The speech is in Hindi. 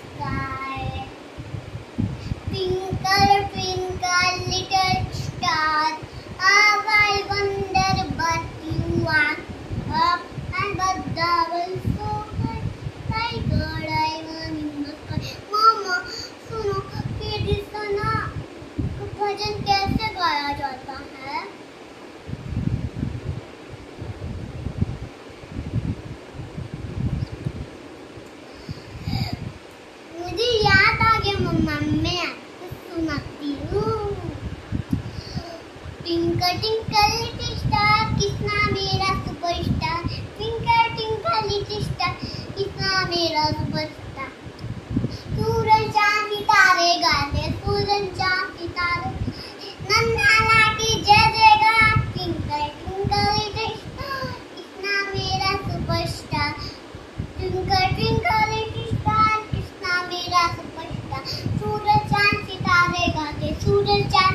sky. Twinkle, twinkle, little star. How I wonder what you are. Up and but double so high. My God, I am in the sky. Mama, सुनो कि भजन कैसे गाया जाता है मम्मा मैं आपको सुनाती हूँ twinkle twinkle little star Kisna मेरा superstar twinkle twinkle little star Kisna मेरा सुपरस्टार मेरा सुपरस्टार सूरज